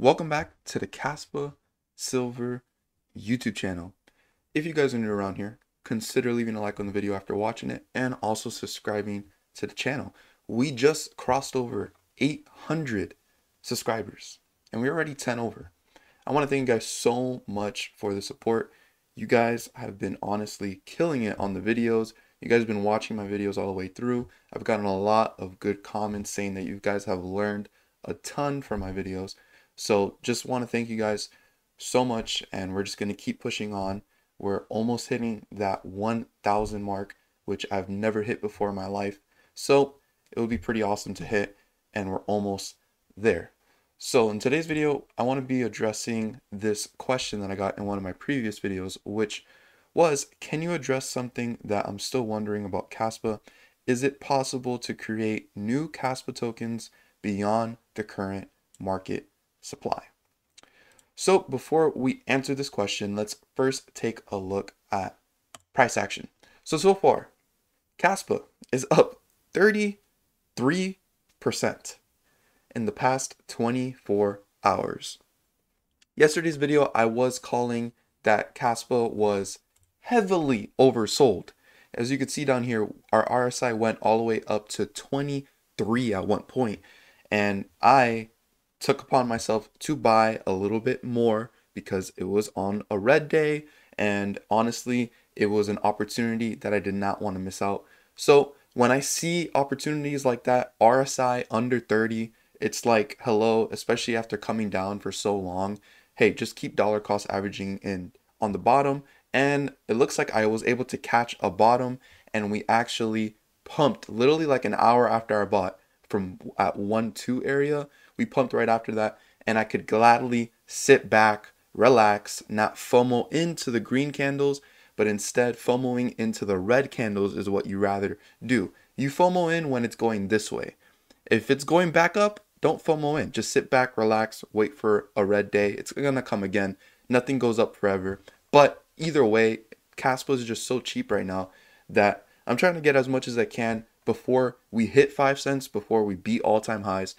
Welcome back to the Kaspa Silver YouTube channel. If you guys are new around here, consider leaving a like on the video after watching it and also subscribing to the channel. We just crossed over 800 subscribers and we're already 10 over. I want to thank you guys so much for the support. You guys have been honestly killing it on the videos. You guys have been watching my videos all the way through. I've gotten a lot of good comments saying that you guys have learned a ton from my videos. So just want to thank you guys so much and we're just going to keep pushing on. We're almost hitting that 1000 mark, which I've never hit before in my life. So it would be pretty awesome to hit and we're almost there. So in today's video, I want to be addressing this question that I got in one of my previous videos, which was, can you address something that I'm still wondering about Kaspa? Is it possible to create new Kaspa tokens beyond the current market supply? So before we answer this question, let's first take a look at price action. So, so far, Kaspa is up 33% in the past 24 hours. Yesterday's video, I was calling that Kaspa was heavily oversold. As you can see down here, our RSI went all the way up to 23 at one point, and I took upon myself to buy a little bit more because it was on a red day, and honestly, it was an opportunity that I did not want to miss out. So when I see opportunities like that, RSI under 30, it's like hello, especially after coming down for so long. Hey, just keep dollar cost averaging in on the bottom and it looks like I was able to catch a bottom and we actually pumped literally like an hour after I bought from at 1 2 area. We pumped right after that and I could gladly sit back, relax, not FOMO into the green candles, but instead FOMOing into the red candles is what you rather do. You FOMO in when it's going this way. If it's going back up, don't FOMO in. Just sit back, relax, wait for a red day. It's gonna come again. Nothing goes up forever. But either way, Kaspa is just so cheap right now that I'm trying to get as much as I can before we hit five cents, before we beat all time highs.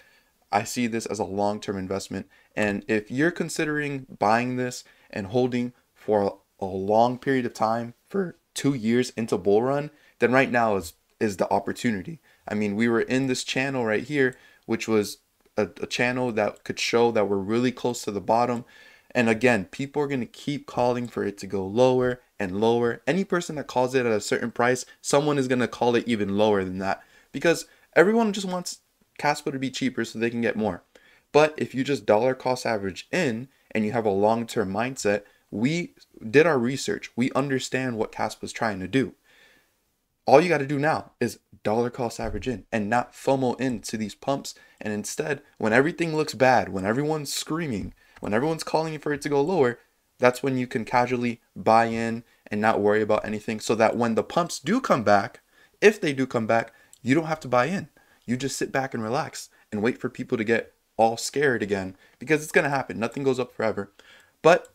I see this as a long term investment. And if you're considering buying this and holding for a long period of time, for two years into bull run, then right now is is the opportunity. I mean, we were in this channel right here, which was a, a channel that could show that we're really close to the bottom. And again, people are going to keep calling for it to go lower and lower. Any person that calls it at a certain price, someone is going to call it even lower than that because everyone just wants Kaspa to be cheaper so they can get more. But if you just dollar cost average in and you have a long term mindset, we did our research. We understand what Kaspa is trying to do. All you got to do now is dollar cost average in and not FOMO into these pumps. And instead, when everything looks bad, when everyone's screaming, when everyone's calling for it to go lower, that's when you can casually buy in and not worry about anything so that when the pumps do come back, if they do come back, you don't have to buy in. You just sit back and relax and wait for people to get all scared again because it's going to happen. Nothing goes up forever. But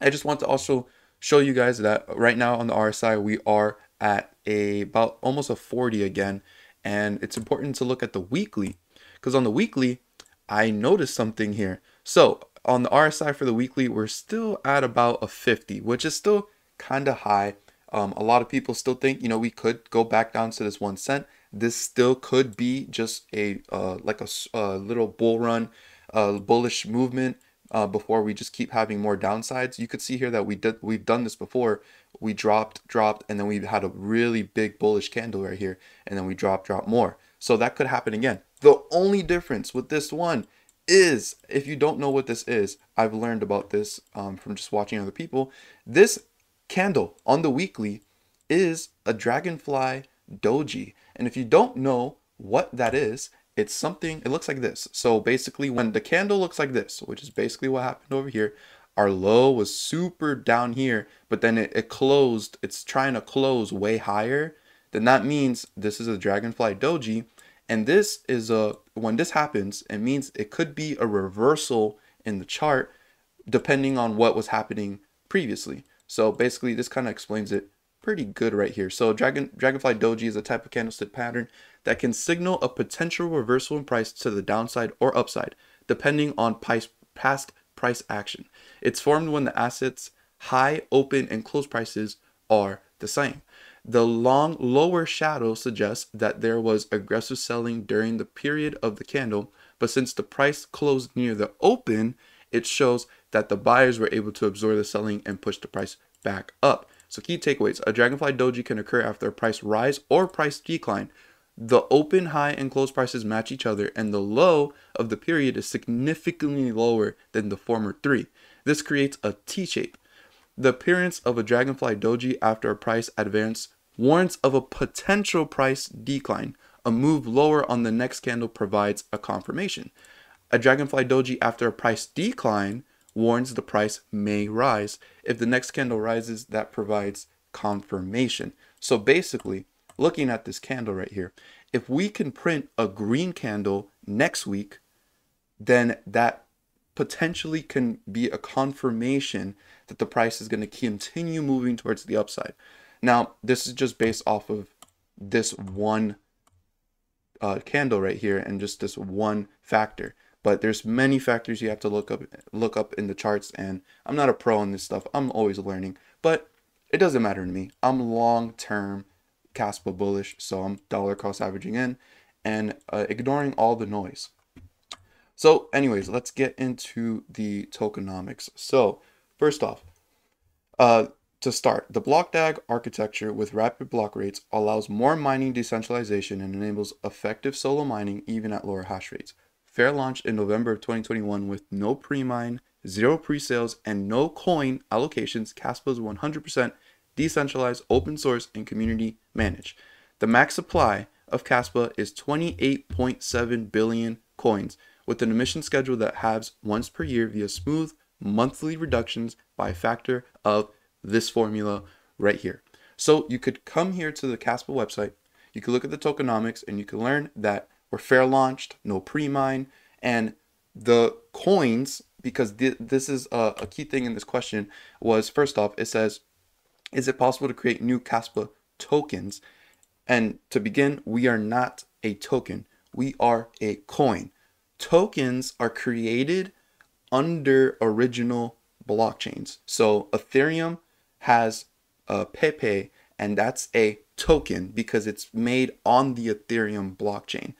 I just want to also show you guys that right now on the RSI, we are at a about almost a 40 again. And it's important to look at the weekly because on the weekly, I noticed something here. So on the RSI for the weekly, we're still at about a 50, which is still kind of high. Um, a lot of people still think, you know, we could go back down to this one cent. This still could be just a uh, like a, a, little bull run, uh, bullish movement uh, before we just keep having more downsides. You could see here that we did we've done this before. We dropped, dropped, and then we had a really big bullish candle right here, and then we dropped, dropped more. So that could happen again. The only difference with this one is, if you don't know what this is, I've learned about this um, from just watching other people. This candle on the weekly is a dragonfly doji. And if you don't know what that is, it's something, it looks like this. So basically, when the candle looks like this, which is basically what happened over here, our low was super down here, but then it, it closed, it's trying to close way higher. Then that means this is a dragonfly doji and this is a when this happens, it means it could be a reversal in the chart depending on what was happening previously. So basically this kind of explains it pretty good right here. So Dragon Dragonfly Doji is a type of candlestick pattern that can signal a potential reversal in price to the downside or upside, depending on price past price action. It's formed when the assets high, open, and close prices are the same. The long lower shadow suggests that there was aggressive selling during the period of the candle, but since the price closed near the open, it shows that the buyers were able to absorb the selling and push the price back up. So key takeaways, a Dragonfly Doji can occur after a price rise or price decline. The open, high, and close prices match each other, and the low of the period is significantly lower than the former three. This creates a T shape. The appearance of a Dragonfly Doji after a price advance warns of a potential price decline. A move lower on the next candle provides a confirmation. A Dragonfly Doji after a price decline warns the price may rise. If the next candle rises, that provides confirmation. So basically, looking at this candle right here, if we can print a green candle next week, then that potentially can be a confirmation that the price is going to continue moving towards the upside. Now, this is just based off of this one uh, candle right here and just this one factor but there's many factors you have to look up look up in the charts and I'm not a pro on this stuff. I'm always learning, but it doesn't matter to me. I'm long-term Kaspa bullish, so I'm dollar cost averaging in and uh, ignoring all the noise. So anyways, let's get into the tokenomics. So first off, uh, to start, the BlockDAG architecture with rapid block rates allows more mining decentralization and enables effective solo mining even at lower hash rates. Fair launched in November of 2021 with no pre-mine, zero pre-sales, and no coin allocations. Kaspa is 100% decentralized, open source, and community managed. The max supply of Kaspa is 28.7 billion coins, with an emission schedule that halves once per year via smooth monthly reductions by a factor of this formula right here. So you could come here to the Kaspa website, you could look at the tokenomics, and you can learn that were fair launched, no pre-mine, and the coins, because th this is a, a key thing in this question, was first off, it says, is it possible to create new Kaspa tokens? And to begin, we are not a token. We are a coin. Tokens are created under original blockchains. So Ethereum has a Pepe, and that's a token because it's made on the Ethereum blockchain.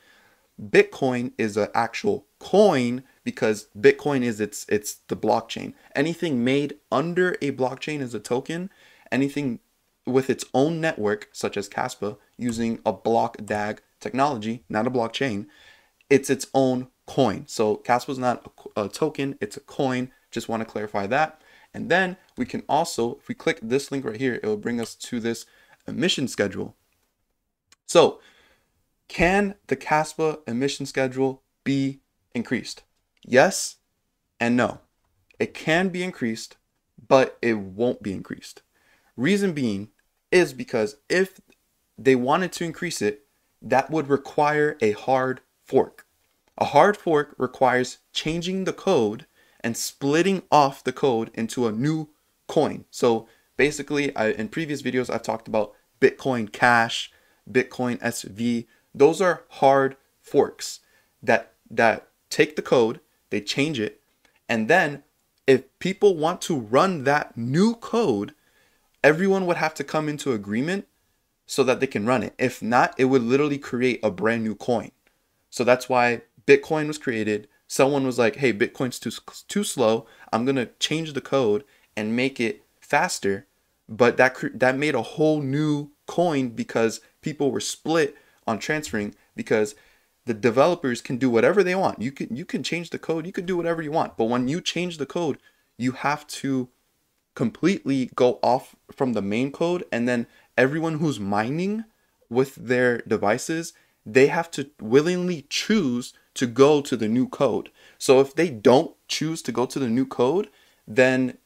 Bitcoin is an actual coin because Bitcoin is its it's the blockchain. Anything made under a blockchain is a token. Anything with its own network, such as Kaspa, using a block DAG technology, not a blockchain, it's its own coin. So Kaspa is not a, a token, it's a coin. Just want to clarify that. And then we can also, if we click this link right here, it will bring us to this emission schedule. So can the Kaspa emission schedule be increased? Yes and no. It can be increased, but it won't be increased. Reason being is because if they wanted to increase it, that would require a hard fork. A hard fork requires changing the code and splitting off the code into a new coin. So basically, I, in previous videos, I've talked about Bitcoin Cash, Bitcoin SV, those are hard forks that that take the code, they change it, and then if people want to run that new code, everyone would have to come into agreement so that they can run it. If not, it would literally create a brand new coin. So that's why Bitcoin was created. Someone was like, "Hey, Bitcoin's too too slow. I'm going to change the code and make it faster." But that that made a whole new coin because people were split on transferring because the developers can do whatever they want. You can you can change the code, you can do whatever you want. But when you change the code, you have to completely go off from the main code and then everyone who's mining with their devices, they have to willingly choose to go to the new code. So if they don't choose to go to the new code, then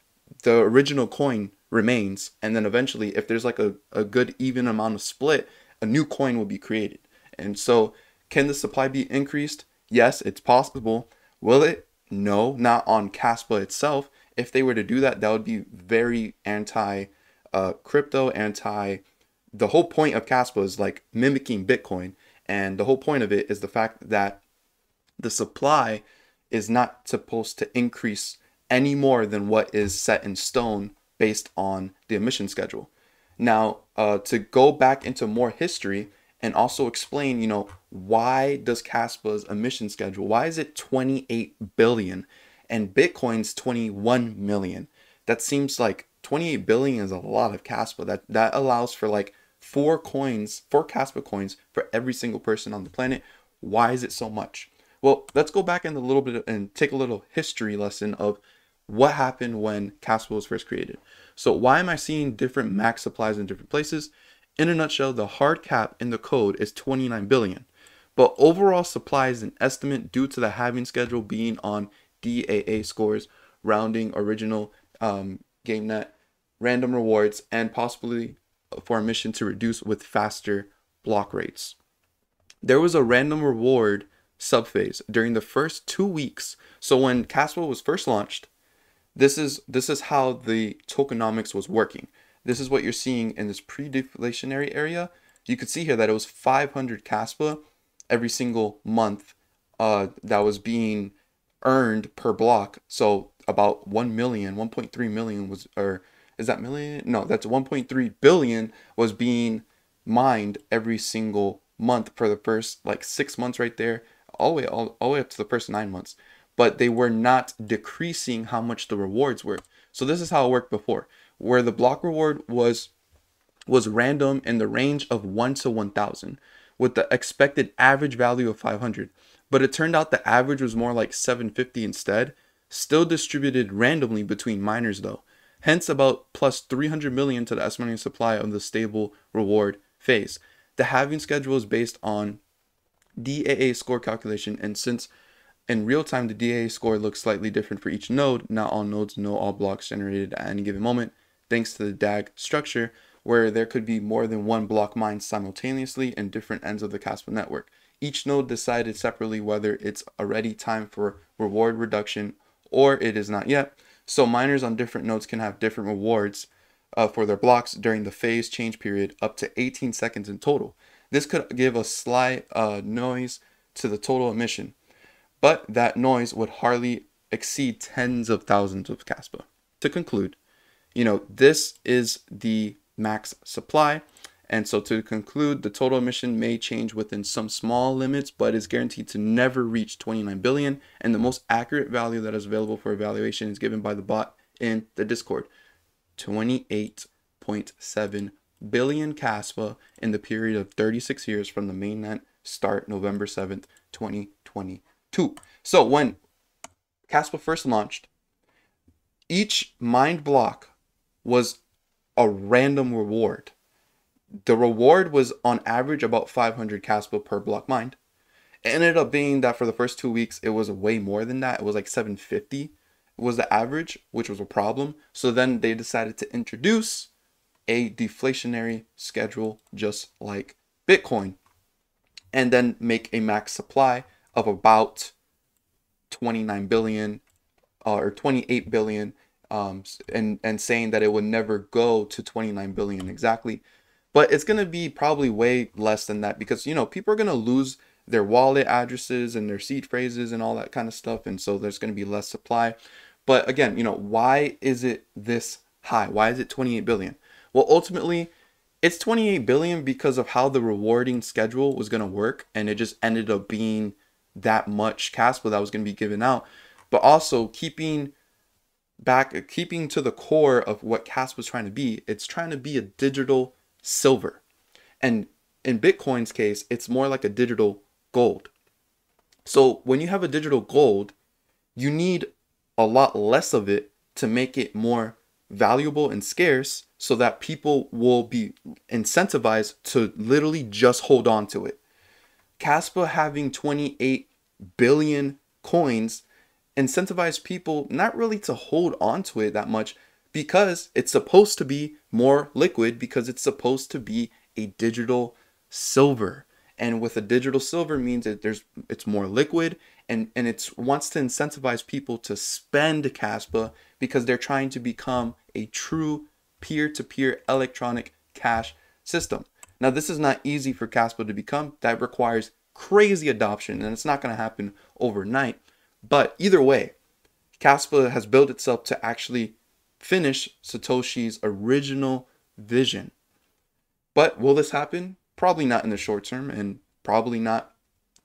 the original coin remains and then eventually if there's like a, a good even amount of split a new coin will be created. And so, can the supply be increased? Yes, it's possible. Will it? No, not on Kaspa itself. If they were to do that, that would be very anti uh, crypto, anti. The whole point of Kaspa is like mimicking Bitcoin. And the whole point of it is the fact that the supply is not supposed to increase any more than what is set in stone based on the emission schedule. Now, uh, to go back into more history and also explain, you know, why does Kaspa's emission schedule, why is it 28 billion and Bitcoin's 21 million? That seems like 28 billion is a lot of Kaspa. That that allows for like four coins, four Kaspa coins for every single person on the planet. Why is it so much? Well, let's go back in a little bit and take a little history lesson of what happened when Kaspa was first created. So why am I seeing different max supplies in different places? In a nutshell, the hard cap in the code is 29 billion, but overall supply is an estimate due to the halving schedule being on DAA scores, rounding original um, GameNet, random rewards, and possibly for a mission to reduce with faster block rates. There was a random reward subphase during the first two weeks. So when Kaspa was first launched, this is this is how the tokenomics was working. This is what you're seeing in this pre-deflationary area. You could see here that it was 500 Kaspa every single month uh, that was being earned per block. So about 1 million, 1.3 million was, or is that million? No, that's 1.3 billion was being mined every single month for the first like six months right there, all the way, all, all the way up to the first nine months but they were not decreasing how much the rewards were. So this is how it worked before, where the block reward was was random in the range of 1 to 1000 with the expected average value of 500. But it turned out the average was more like 750 instead, still distributed randomly between miners though. Hence about plus 300 million to the estimated supply of the stable reward phase. The halving schedule is based on DAA score calculation and since in real time, the DAA score looks slightly different for each node. Not all nodes know all blocks generated at any given moment, thanks to the DAG structure, where there could be more than one block mined simultaneously in different ends of the Kaspa network. Each node decided separately whether it's already time for reward reduction or it is not yet. So miners on different nodes can have different rewards uh, for their blocks during the phase change period up to 18 seconds in total. This could give a slight uh, noise to the total emission but that noise would hardly exceed tens of thousands of Kaspa. To conclude, you know, this is the max supply. And so to conclude, the total emission may change within some small limits, but is guaranteed to never reach 29 billion. And the most accurate value that is available for evaluation is given by the bot in the Discord. 28.7 billion Kaspa in the period of 36 years from the mainnet start November 7th, 2020 two. So when Kaspa first launched, each mined block was a random reward. The reward was on average about 500 Kaspa per block mined. It ended up being that for the first two weeks, it was way more than that. It was like 750 was the average, which was a problem. So then they decided to introduce a deflationary schedule just like Bitcoin and then make a max supply of about 29 billion uh, or 28 billion um, and and saying that it would never go to 29 billion exactly. But it's going to be probably way less than that because you know people are going to lose their wallet addresses and their seed phrases and all that kind of stuff and so there's going to be less supply. But again you know why is it this high? Why is it 28 billion? Well ultimately it's 28 billion because of how the rewarding schedule was going to work and it just ended up being that much Kaspa that was going to be given out, but also keeping back, keeping to the core of what Kaspa was trying to be. It's trying to be a digital silver. And in Bitcoin's case, it's more like a digital gold. So when you have a digital gold, you need a lot less of it to make it more valuable and scarce so that people will be incentivized to literally just hold on to it. Kaspa having 28 billion coins incentivize people not really to hold on to it that much because it's supposed to be more liquid because it's supposed to be a digital silver and with a digital silver means that there's it's more liquid and and it wants to incentivize people to spend Kaspa because they're trying to become a true peer-to-peer electronic cash system now, this is not easy for Kaspa to become. That requires crazy adoption, and it's not going to happen overnight. But either way, Kaspa has built itself to actually finish Satoshi's original vision. But will this happen? Probably not in the short term and probably not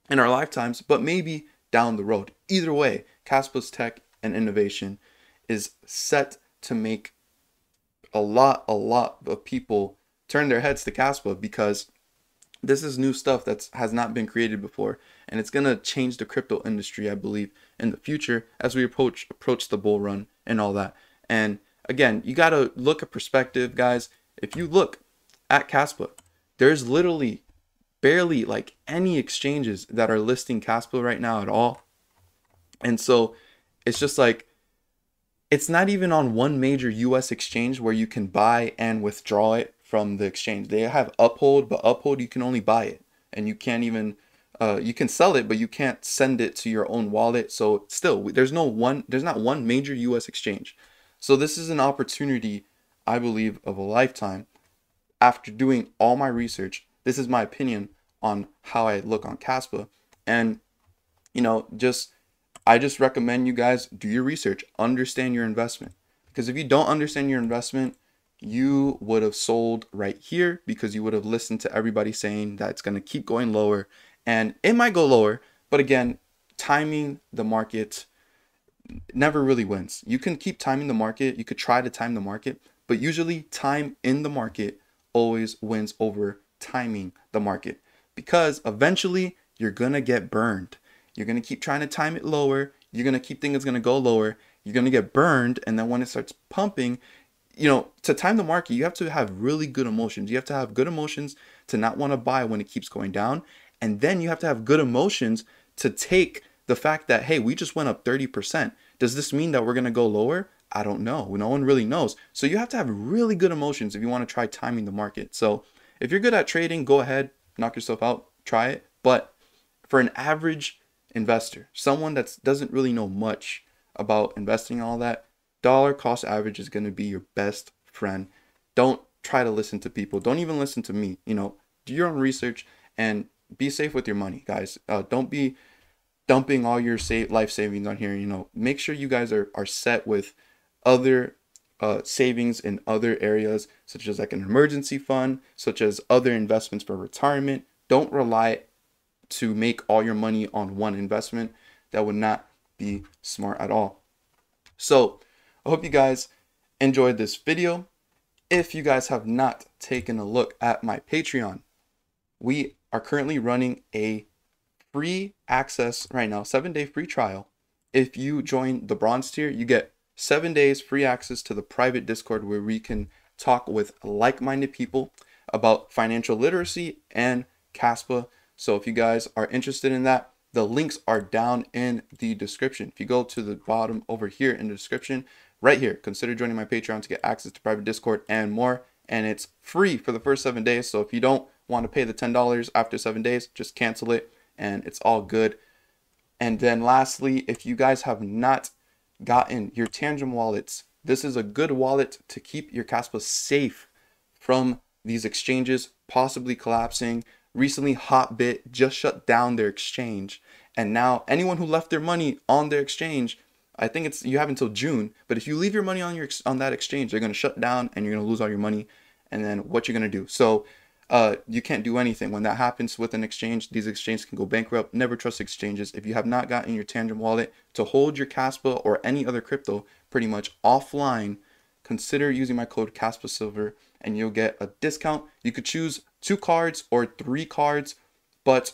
in our lifetimes, but maybe down the road. Either way, Kaspa's tech and innovation is set to make a lot, a lot of people turn their heads to Kaspa because this is new stuff that has not been created before and it's going to change the crypto industry i believe in the future as we approach approach the bull run and all that. And again you got to look at perspective guys. If you look at Kaspa there's literally barely like any exchanges that are listing Kaspa right now at all. And so it's just like it's not even on one major US exchange where you can buy and withdraw it from the exchange. They have Uphold, but Uphold you can only buy it and you can't even uh, you can sell it, but you can't send it to your own wallet. So still, there's no one, there's not one major U.S. exchange. So this is an opportunity, I believe, of a lifetime. After doing all my research, this is my opinion on how I look on Kaspa, And, you know, just, I just recommend you guys do your research, understand your investment. Because if you don't understand your investment, you would have sold right here because you would have listened to everybody saying that it's going to keep going lower and it might go lower. But again, timing the market never really wins. You can keep timing the market, you could try to time the market, but usually time in the market always wins over timing the market because eventually you're going to get burned. You're going to keep trying to time it lower. You're going to keep thinking it's going to go lower. You're going to get burned. And then when it starts pumping, you know, to time the market, you have to have really good emotions. You have to have good emotions to not want to buy when it keeps going down. And then you have to have good emotions to take the fact that, hey, we just went up 30%. Does this mean that we're going to go lower? I don't know. No one really knows. So you have to have really good emotions if you want to try timing the market. So if you're good at trading, go ahead, knock yourself out, try it. But for an average investor, someone that doesn't really know much about investing and all that, dollar cost average is going to be your best friend. Don't try to listen to people. Don't even listen to me. You know, do your own research and be safe with your money, guys. Uh, don't be dumping all your save life savings on here. You know, make sure you guys are are set with other uh, savings in other areas, such as like an emergency fund, such as other investments for retirement. Don't rely to make all your money on one investment. That would not be smart at all. So I hope you guys enjoyed this video. If you guys have not taken a look at my Patreon, we are currently running a free access right now, seven day free trial. If you join the bronze tier, you get seven days free access to the private Discord where we can talk with like minded people about financial literacy and Kaspa. So if you guys are interested in that, the links are down in the description. If you go to the bottom over here in the description, right here, consider joining my Patreon to get access to private Discord and more. And it's free for the first seven days. So if you don't want to pay the $10 after seven days, just cancel it and it's all good. And then lastly, if you guys have not gotten your Tangem wallets, this is a good wallet to keep your Kaspa safe from these exchanges possibly collapsing. Recently, Hotbit just shut down their exchange. And now anyone who left their money on their exchange, I think it's you have until June, but if you leave your money on your on that exchange, they're going to shut down and you're going to lose all your money and then what you're going to do. So uh, you can't do anything. When that happens with an exchange, these exchanges can go bankrupt. Never trust exchanges. If you have not gotten your Tangem wallet to hold your Kaspa or any other crypto pretty much offline, consider using my code Kaspa Silver and you'll get a discount. You could choose two cards or three cards, but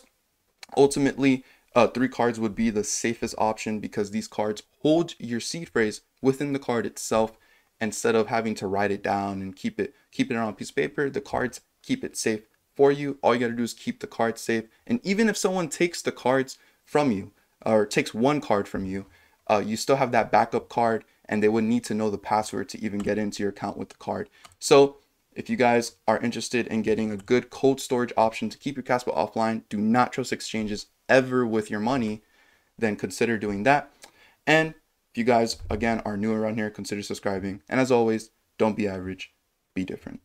ultimately, uh, three cards would be the safest option because these cards hold your seed phrase within the card itself instead of having to write it down and keep it keep it on a piece of paper. The cards keep it safe for you. All you got to do is keep the cards safe. And even if someone takes the cards from you or takes one card from you, uh, you still have that backup card and they would need to know the password to even get into your account with the card. So if you guys are interested in getting a good cold storage option to keep your Kaspa offline, do not trust exchanges ever with your money, then consider doing that. And if you guys, again, are new around here, consider subscribing. And as always, don't be average, be different.